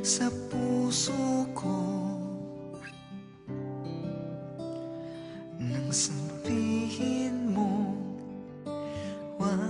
sa puso ko. Nang sabihin mo Wala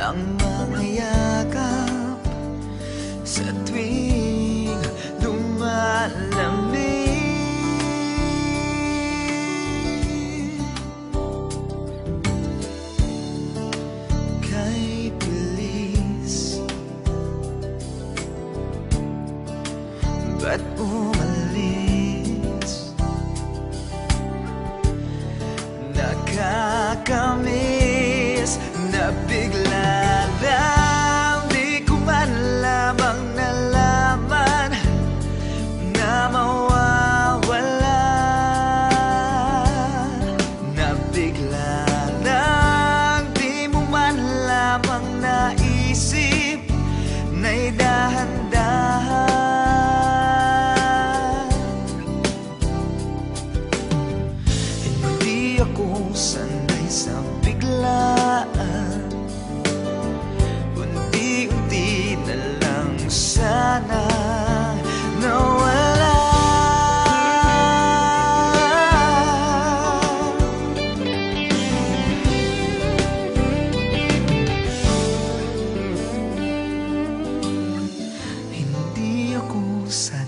ang mga yakap sa tuwing lumalamig. Kay bilis Ba't umalis? Nakakamiss na bigla descansar.